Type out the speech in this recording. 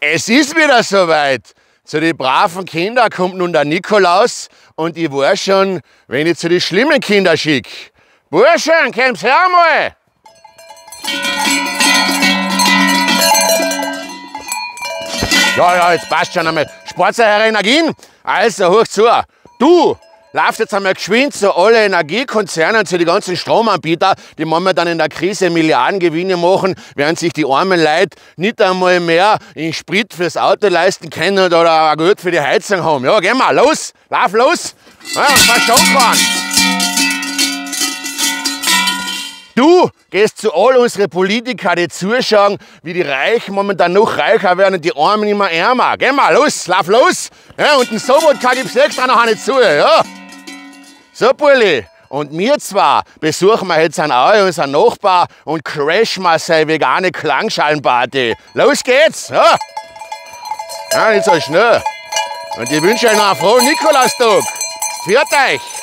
Es ist wieder soweit. Zu den braven Kindern kommt nun der Nikolaus und ich weiß schon, wenn ich zu den schlimmen Kindern schicke. Burschen, kommt's her mal! Ja, ja, jetzt passt schon einmal. Spart Energien? Also, hoch zu. Du, Lauft jetzt einmal geschwind zu alle Energiekonzernen, zu den ganzen Stromanbietern, die momentan in der Krise Milliardengewinne machen, während sich die armen Leute nicht einmal mehr in Sprit fürs Auto leisten können oder Geld für die Heizung haben. Ja, geh mal, los, lauf los. Ja, fahren. Du gehst zu all unsere Politiker, die zuschauen, wie die Reichen momentan noch reicher werden und die Armen immer ärmer. Geh mal, los, lauf los. Ja, und den Sobotka gibt's extra noch nicht zu. Ja. So, Bulli. Und wir zwar besuchen wir jetzt Aue, unseren Nachbar, und crashen mal seine vegane Klangschalenparty. Los geht's! Ja. ja, nicht so schnell. Und ich wünsche euch noch einen frohen Nikolaustag. Führt euch!